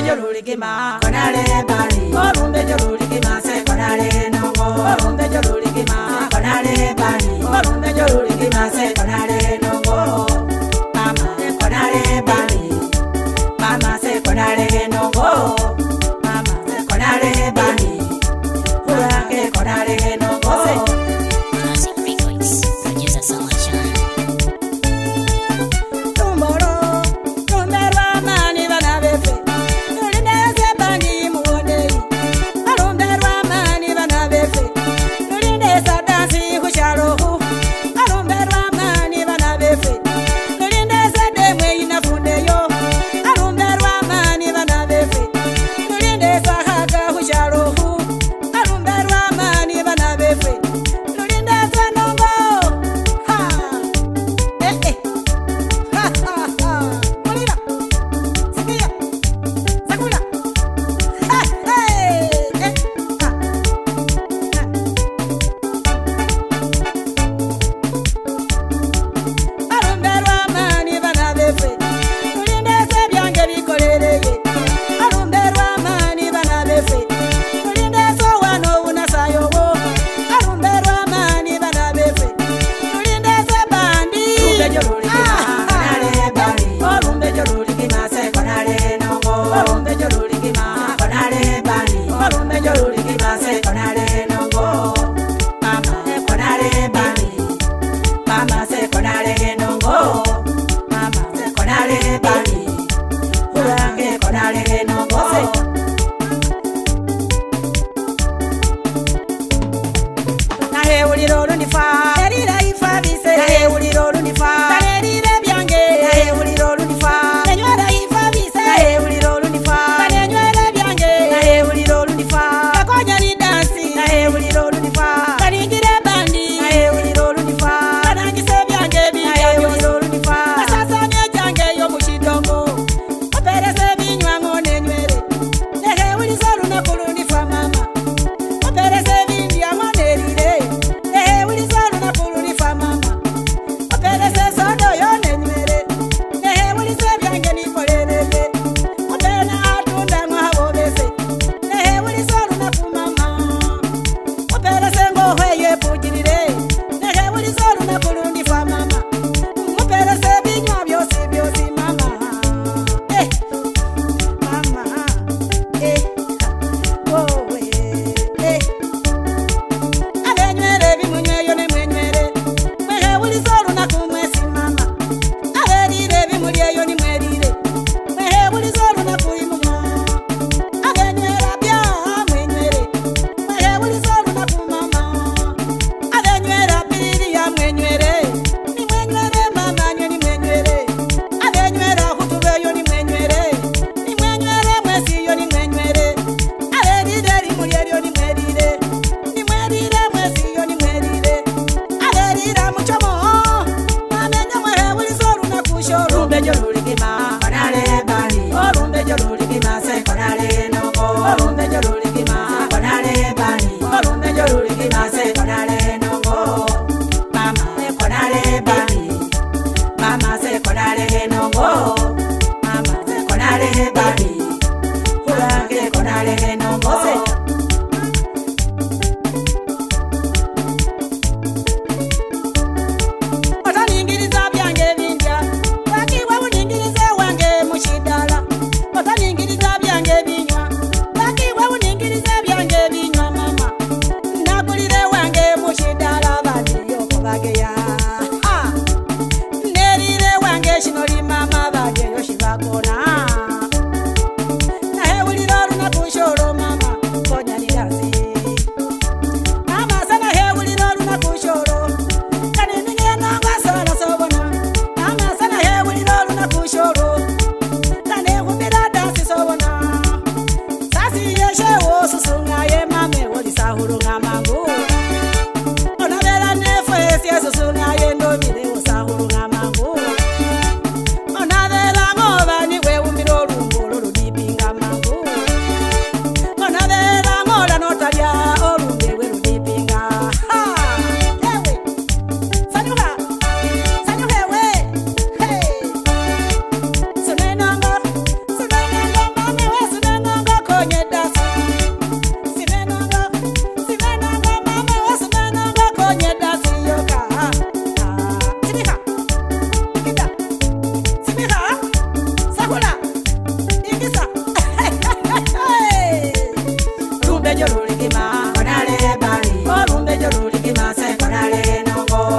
Olumbejo luligima. konale bali Olumbejo luligima se. konale nongo Olumbejo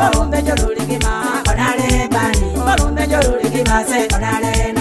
Orunde joruri ki ma, bani. Orunde joruri ki se, eh, orare na.